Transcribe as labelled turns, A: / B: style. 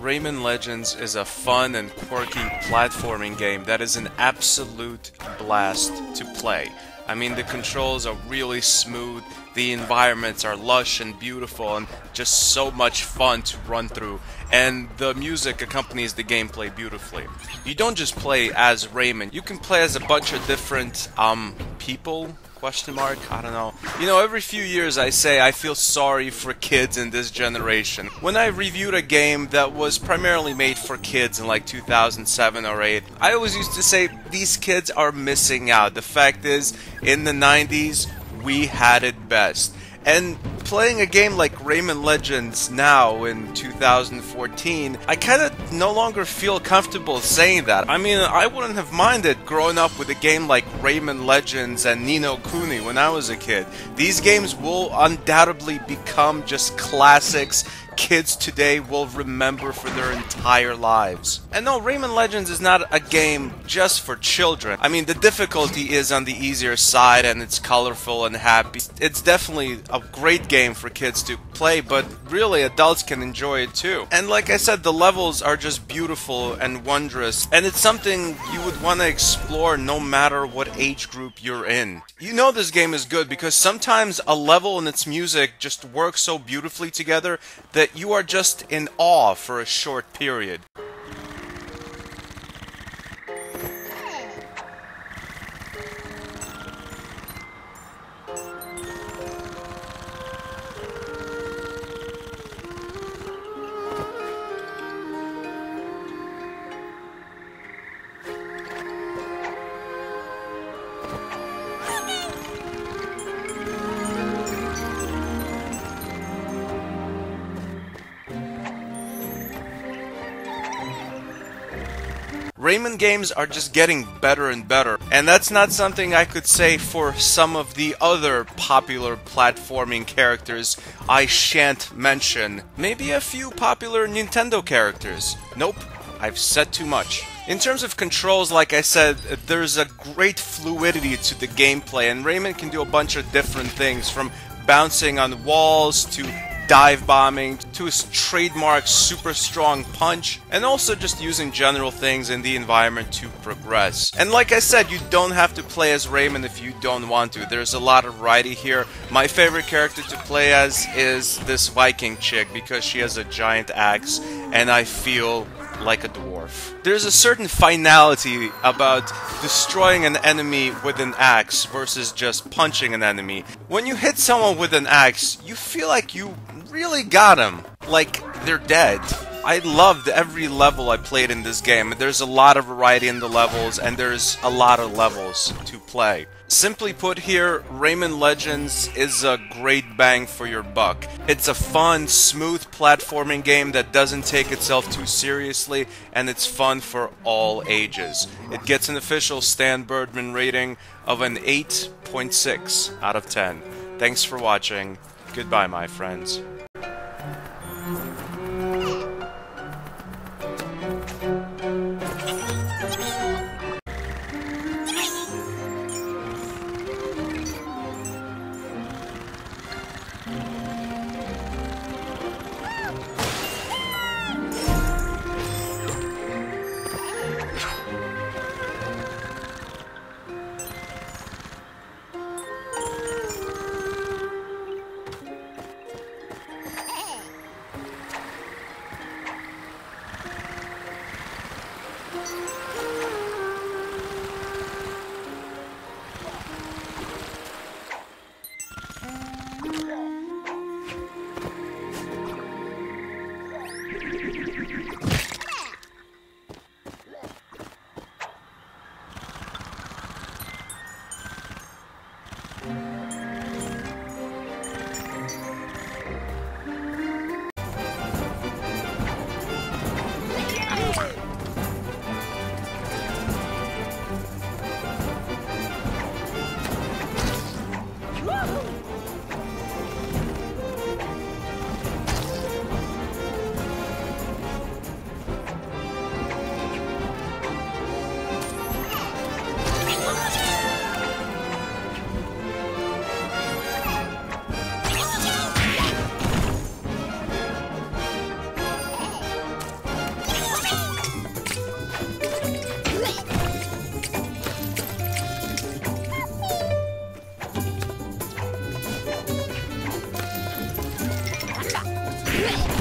A: Rayman Legends is a fun and quirky platforming game that is an absolute blast to play. I mean, the controls are really smooth, the environments are lush and beautiful, and just so much fun to run through, and the music accompanies the gameplay beautifully. You don't just play as Rayman, you can play as a bunch of different, um, people Question mark? I don't know. You know, every few years I say I feel sorry for kids in this generation. When I reviewed a game that was primarily made for kids in like 2007 or 8, I always used to say these kids are missing out. The fact is, in the 90s, we had it best. And playing a game like Rayman Legends now in 2014, I kind of no longer feel comfortable saying that. I mean, I wouldn't have minded growing up with a game like Rayman Legends and Ni no Kuni when I was a kid. These games will undoubtedly become just classics kids today will remember for their entire lives. And no, Rayman Legends is not a game just for children. I mean, the difficulty is on the easier side and it's colorful and happy. It's definitely a great game for kids to play, but really adults can enjoy it too. And like I said, the levels are just beautiful and wondrous, and it's something you would want to explore no matter what age group you're in. You know this game is good because sometimes a level and its music just work so beautifully together that you are just in awe for a short period. Rayman games are just getting better and better, and that's not something I could say for some of the other popular platforming characters I shan't mention. Maybe a few popular Nintendo characters. Nope, I've said too much. In terms of controls, like I said, there's a great fluidity to the gameplay, and Rayman can do a bunch of different things, from bouncing on walls to dive bombing, to his trademark super strong punch, and also just using general things in the environment to progress. And like I said, you don't have to play as Rayman if you don't want to. There's a lot of variety here. My favorite character to play as is this Viking chick because she has a giant axe, and I feel like a dwarf. There's a certain finality about destroying an enemy with an axe versus just punching an enemy. When you hit someone with an axe, you feel like you really got them, Like, they're dead. I loved every level I played in this game. There's a lot of variety in the levels, and there's a lot of levels to play. Simply put here, Rayman Legends is a great bang for your buck. It's a fun, smooth platforming game that doesn't take itself too seriously, and it's fun for all ages. It gets an official Stan Burdman rating of an 8.6 out of 10. Thanks for watching. Goodbye, my friends.
B: Yeah.